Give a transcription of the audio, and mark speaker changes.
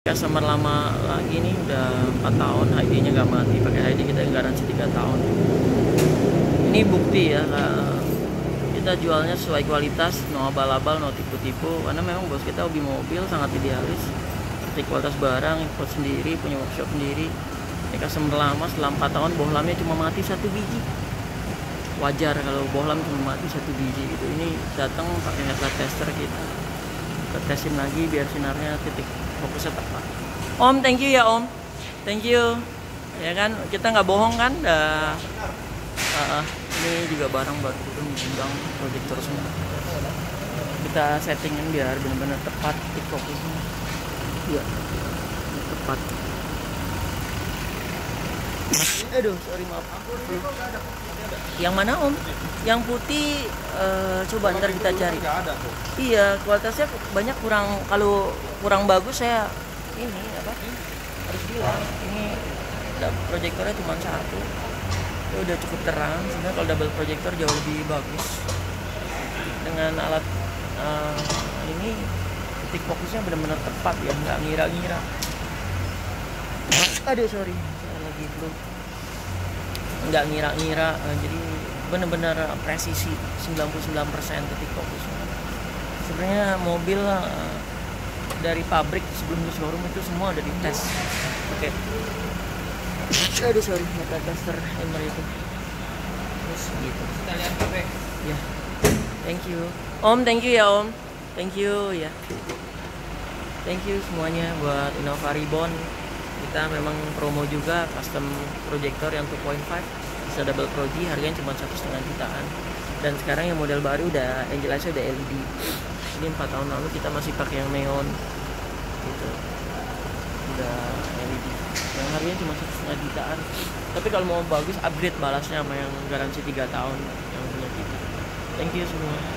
Speaker 1: customer lama lagi nih udah 4 tahun HD nya gak mati pakai HD kita garansi 3 tahun. Ini bukti ya kita jualnya sesuai kualitas no abal-abal no tipu-tipu karena memang bos kita hobi mobil sangat idealis. Seperti kualitas barang import sendiri punya workshop sendiri. Ini customer lama setelah 4 tahun bohlamnya cuma mati satu biji. Wajar kalau bohlam cuma mati satu biji gitu. Ini datang pakai headlight tester kita. Kita tesin lagi biar sinarnya titik fokusnya tepat om thank you ya om. Thank you. Ya kan? Kita nggak bohong kan? Dah. Uh, ini juga barang baru itu gudang proyektor semua kita settingin biar benar-benar tepat titik fokusnya. Iya. Tepat aduh sorry maaf. Yang mana om? Yang putih uh, coba ntar kita cari. iya kualitasnya banyak kurang kalau kurang bagus saya ini apa harus bilang ini proyektornya cuma satu. Ya udah cukup terang sebenarnya kalau double proyektor jauh lebih bagus. Dengan alat uh, ini titik fokusnya benar-benar tepat ya nggak ngira-ngira. Aduh sorry belum nggak ngira-ngira uh, jadi benar-benar presisi 99% titik fokusnya sebenarnya mobil uh, dari pabrik sebelum di showroom itu semua ada di tes. Oke. Okay. aduh sorry mata tester hammer itu. Terus gitu. Kita lihat ya. Thank you. Om thank you ya om. Thank you ya. Thank you semuanya buat Innova Ribbon kita memang promo juga custom projector yang 2.5 bisa double Pro harganya cuma satu setengah jutaan. Dan sekarang yang model baru udah yang jelasnya udah LED ini empat tahun lalu kita masih pakai yang neon. Gitu. Udah LED yang harganya cuma satu setengah jutaan. Tapi kalau mau bagus upgrade balasnya sama yang garansi tiga tahun yang punya kita. Thank you semua